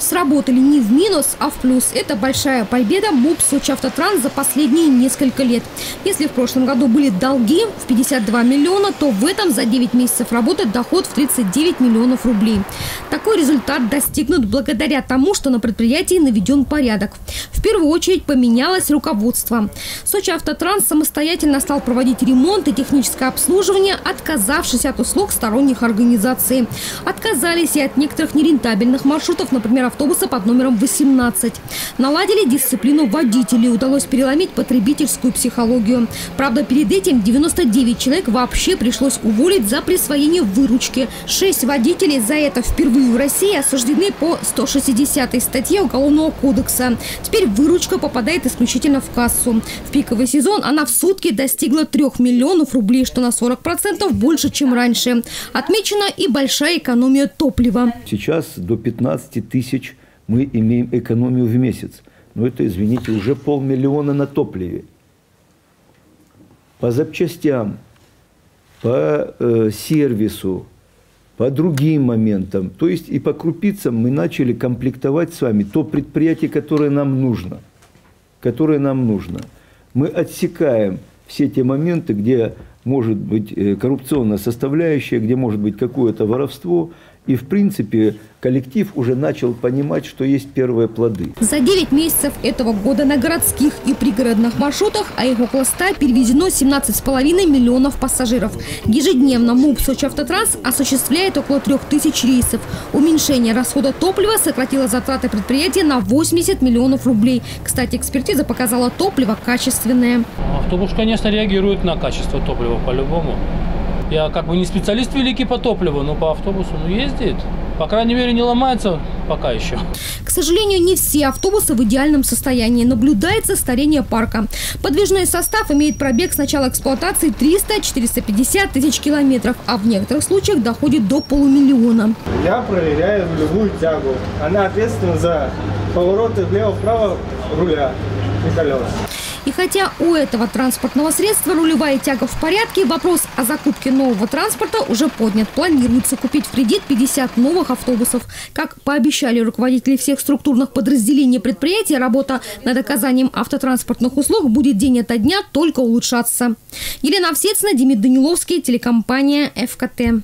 Сработали не в минус, а в плюс. Это большая победа МУП «Сочи-Автотранс» за последние несколько лет. Если в прошлом году были долги в 52 миллиона, то в этом за 9 месяцев работы доход в 39 миллионов рублей. Такой результат достигнут благодаря тому, что на предприятии наведен порядок. В первую очередь поменялось руководство. Сочи Автотранс самостоятельно стал проводить ремонт и техническое обслуживание, отказавшись от услуг сторонних организаций. Отказались и от некоторых нерентабельных маршрутов, например, автобуса под номером 18. Наладили дисциплину водителей, удалось переломить потребительскую психологию. Правда, перед этим 99 человек вообще пришлось уволить за присвоение выручки. Шесть водителей за это впервые в России осуждены по 160 статье Уголовного кодекса. Теперь выручка попадает исключительно в кассу. В пиковый сезон она в сутки достигла 3 миллионов рублей, что на 40% больше, чем раньше. Отмечена и большая экономия топлива. Сейчас до 15 тысяч мы имеем экономию в месяц. Но это, извините, уже полмиллиона на топливе. По запчастям, по э, сервису, по другим моментам. То есть и по крупицам мы начали комплектовать с вами то предприятие, которое нам нужно. Которое нам нужно. Мы отсекаем все те моменты, где может быть э, коррупционная составляющая, где может быть какое-то воровство, и, в принципе, коллектив уже начал понимать, что есть первые плоды. За 9 месяцев этого года на городских и пригородных маршрутах, а их около 100, перевезено 17,5 миллионов пассажиров. Ежедневно МУП «Сочи Автотранс» осуществляет около 3000 рейсов. Уменьшение расхода топлива сократило затраты предприятия на 80 миллионов рублей. Кстати, экспертиза показала топливо качественное. Автобус, конечно, реагирует на качество топлива по-любому. Я как бы не специалист великий по топливу, но по автобусу ну, ездит. По крайней мере, не ломается пока еще. К сожалению, не все автобусы в идеальном состоянии. Наблюдается старение парка. Подвижной состав имеет пробег с начала эксплуатации 300-450 тысяч километров, а в некоторых случаях доходит до полумиллиона. Я проверяю любую тягу. Она ответственна за повороты влево-вправо руля и колес. И хотя у этого транспортного средства рулевая тяга в порядке, вопрос о закупке нового транспорта уже поднят. Планируется купить в кредит 50 новых автобусов. Как пообещали руководители всех структурных подразделений предприятия, работа над оказанием автотранспортных услуг будет день ото дня только улучшаться. Елена Овсецина, Демид Даниловский, телекомпания ФКТ.